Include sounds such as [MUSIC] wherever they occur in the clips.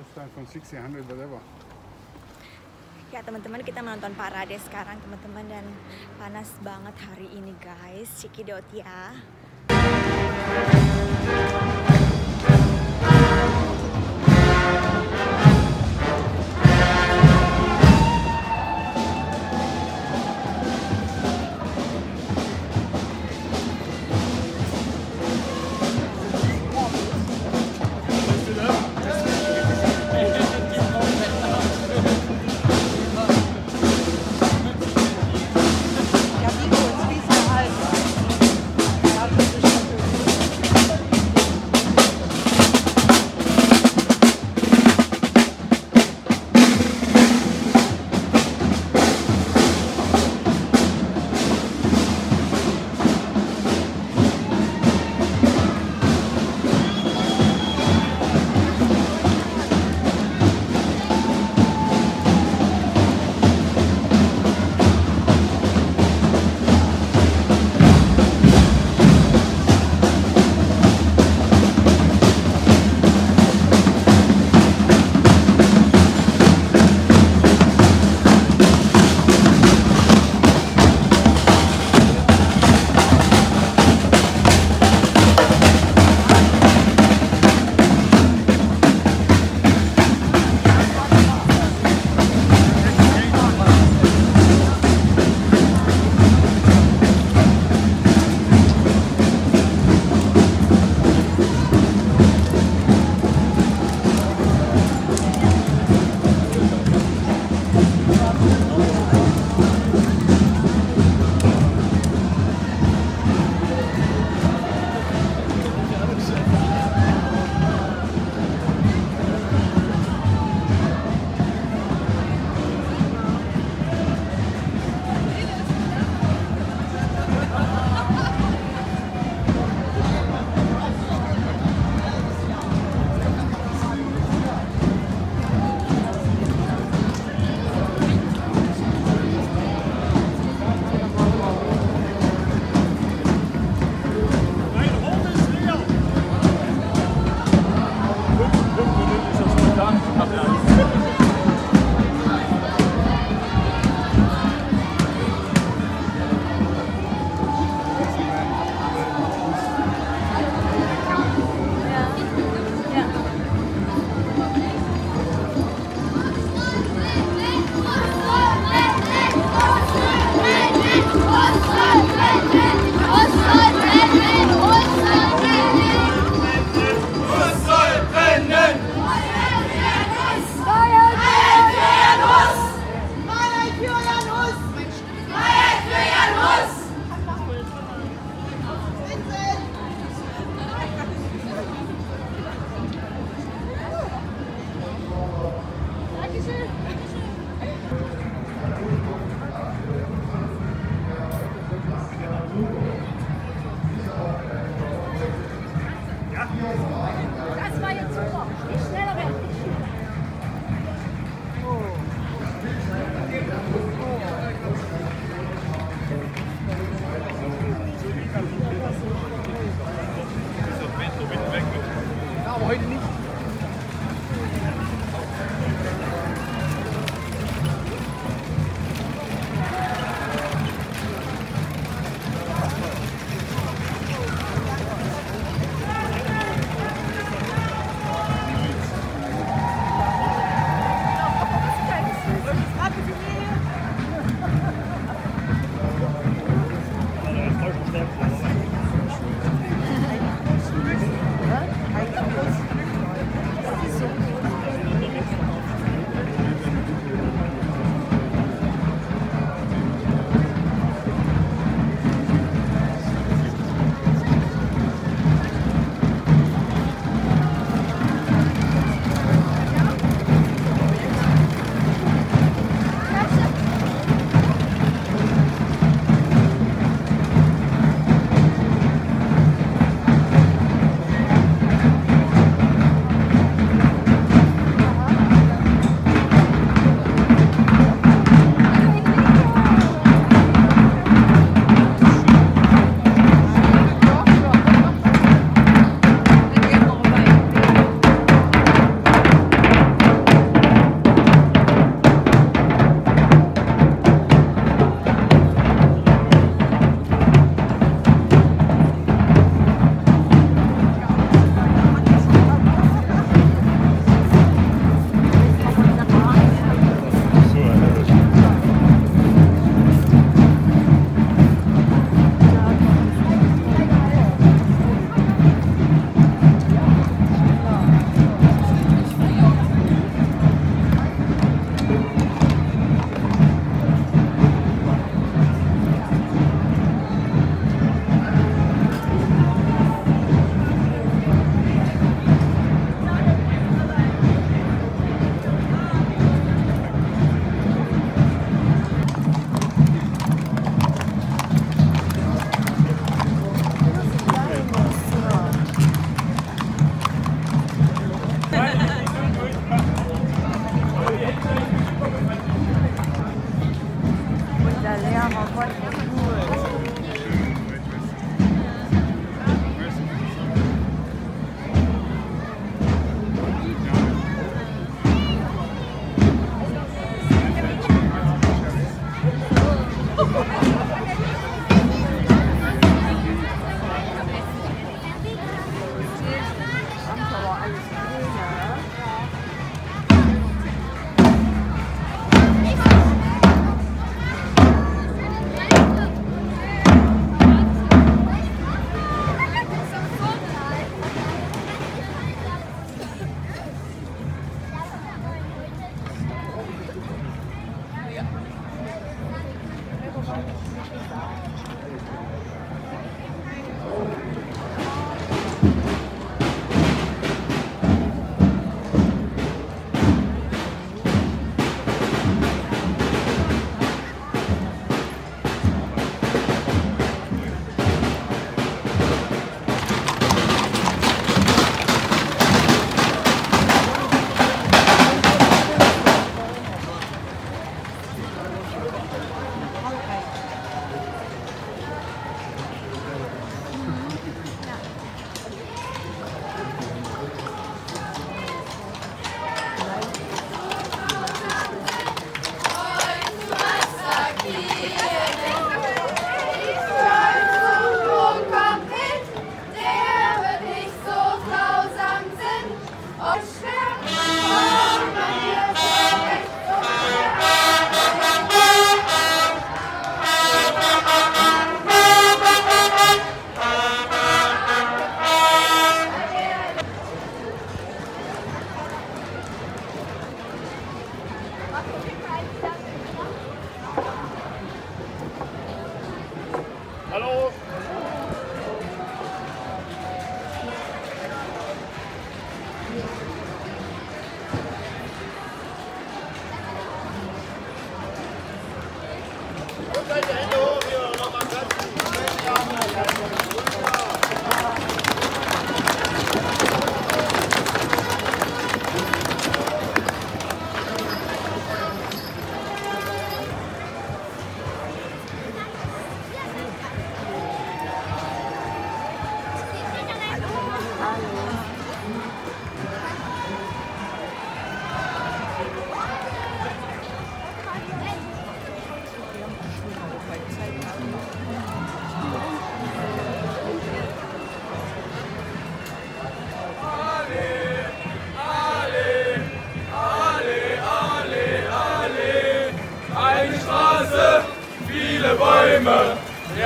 this time from 600 whatever. Ya teman-teman kita menonton parade sekarang teman-teman dan panas banget hari ini guys. Cikidot ya.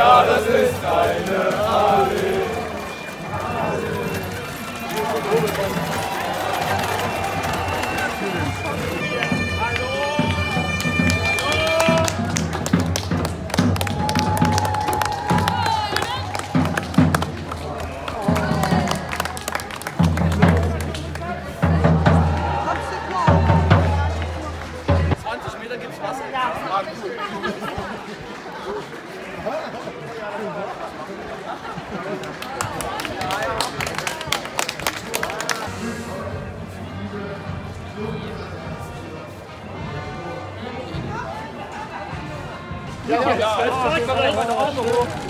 Ja, das ist eine Allee. 你走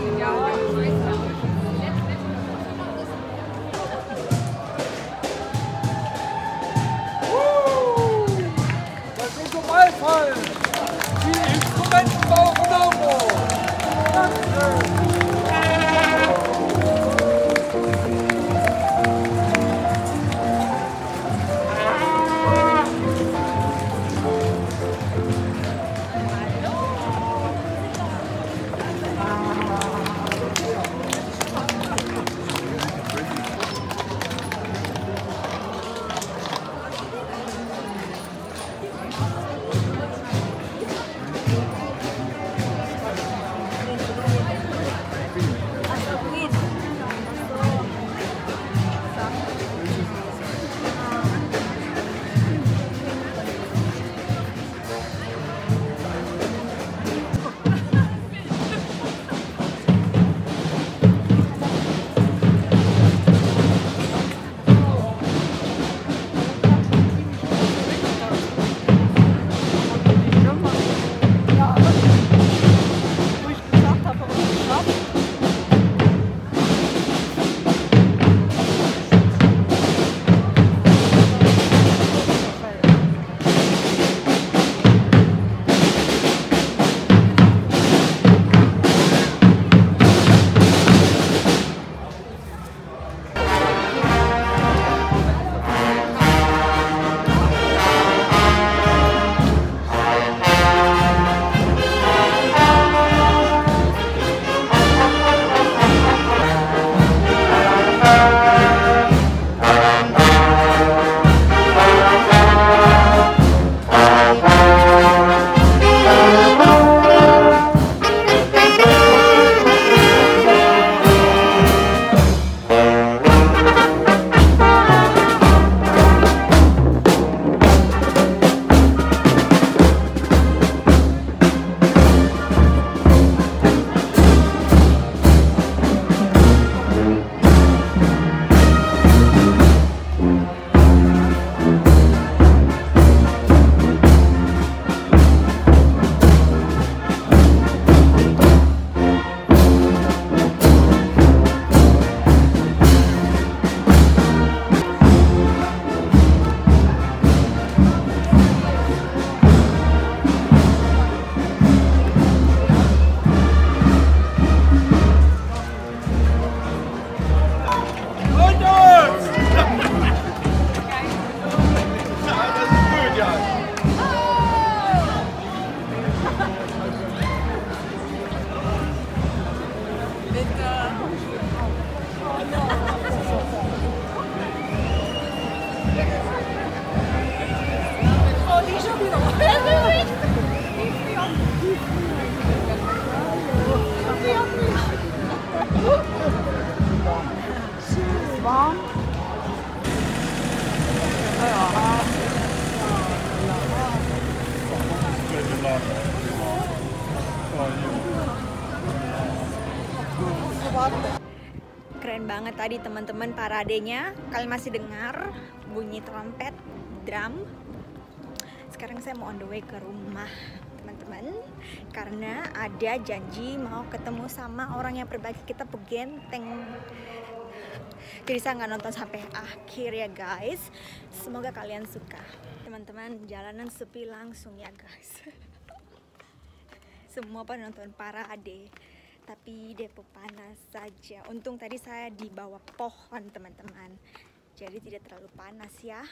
Yeah. Banget tadi teman-teman paradenya. Kalian masih dengar bunyi trompet, drum. Sekarang saya mau on the way ke rumah teman-teman karena ada janji mau ketemu sama orang yang berbagi kita pegenteng. Jadi saya nggak nonton sampai akhir ya guys. Semoga kalian suka. Teman-teman jalanan sepi langsung ya guys. [LAUGHS] Semua pada nonton parade tapi Depok panas saja. Untung tadi saya di bawah pohon teman-teman, jadi tidak terlalu panas ya.